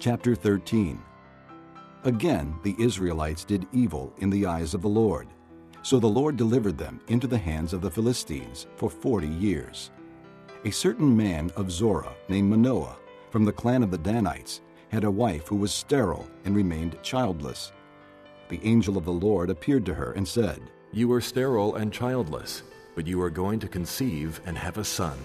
Chapter 13 Again the Israelites did evil in the eyes of the Lord. So the Lord delivered them into the hands of the Philistines for forty years. A certain man of Zorah named Manoah, from the clan of the Danites, had a wife who was sterile and remained childless. The angel of the Lord appeared to her and said, You are sterile and childless, but you are going to conceive and have a son.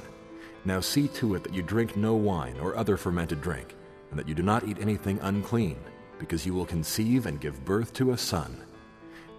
Now see to it that you drink no wine or other fermented drink, and that you do not eat anything unclean, because you will conceive and give birth to a son.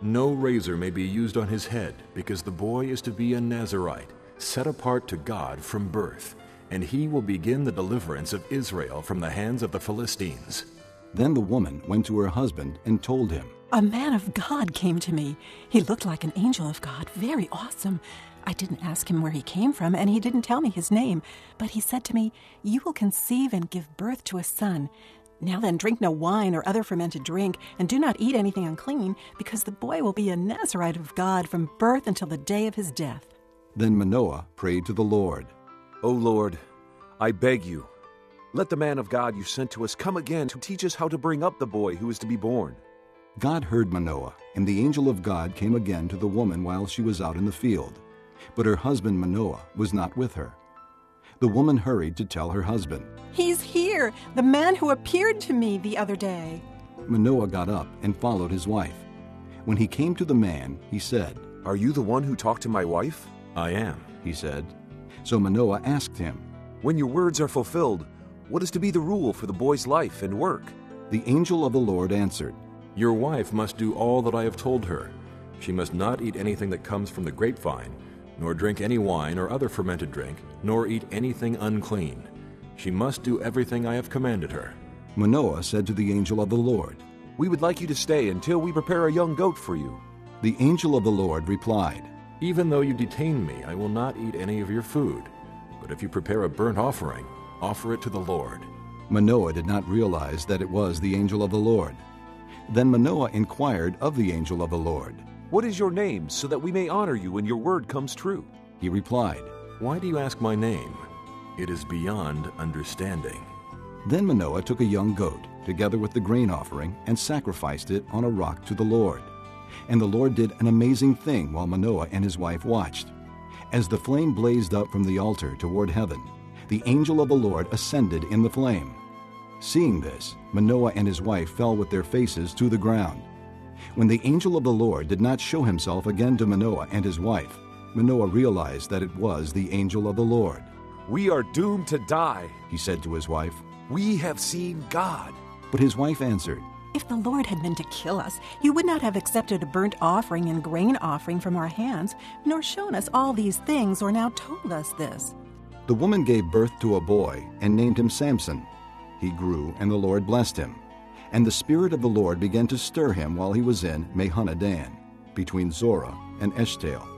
No razor may be used on his head, because the boy is to be a Nazirite, set apart to God from birth, and he will begin the deliverance of Israel from the hands of the Philistines. Then the woman went to her husband and told him, A man of God came to me. He looked like an angel of God, very awesome. I didn't ask him where he came from, and he didn't tell me his name, but he said to me, You will conceive and give birth to a son. Now then, drink no wine or other fermented drink, and do not eat anything unclean, because the boy will be a Nazirite of God from birth until the day of his death. Then Manoah prayed to the Lord, O Lord, I beg you, let the man of God you sent to us come again to teach us how to bring up the boy who is to be born. God heard Manoah, and the angel of God came again to the woman while she was out in the field. But her husband Manoah was not with her. The woman hurried to tell her husband. He's here, the man who appeared to me the other day. Manoah got up and followed his wife. When he came to the man, he said, Are you the one who talked to my wife? I am. He said. So Manoah asked him, When your words are fulfilled, what is to be the rule for the boy's life and work? The angel of the Lord answered, Your wife must do all that I have told her. She must not eat anything that comes from the grapevine, nor drink any wine or other fermented drink, nor eat anything unclean. She must do everything I have commanded her. Manoah said to the angel of the Lord, We would like you to stay until we prepare a young goat for you. The angel of the Lord replied, Even though you detain me, I will not eat any of your food. But if you prepare a burnt offering, offer it to the Lord. Manoah did not realize that it was the angel of the Lord. Then Manoah inquired of the angel of the Lord. What is your name, so that we may honor you when your word comes true? He replied, Why do you ask my name? It is beyond understanding. Then Manoah took a young goat, together with the grain offering, and sacrificed it on a rock to the Lord. And the Lord did an amazing thing while Manoah and his wife watched. As the flame blazed up from the altar toward heaven, the angel of the Lord ascended in the flame. Seeing this, Manoah and his wife fell with their faces to the ground. When the angel of the Lord did not show himself again to Manoah and his wife, Manoah realized that it was the angel of the Lord. We are doomed to die, He said to his wife. We have seen God. But his wife answered, If the Lord had meant to kill us, he would not have accepted a burnt offering and grain offering from our hands, nor shown us all these things, or now told us this. The woman gave birth to a boy and named him Samson. He grew, and the Lord blessed him. And the Spirit of the Lord began to stir him while he was in Mahaneh Dan, between Zorah and Eshtaol.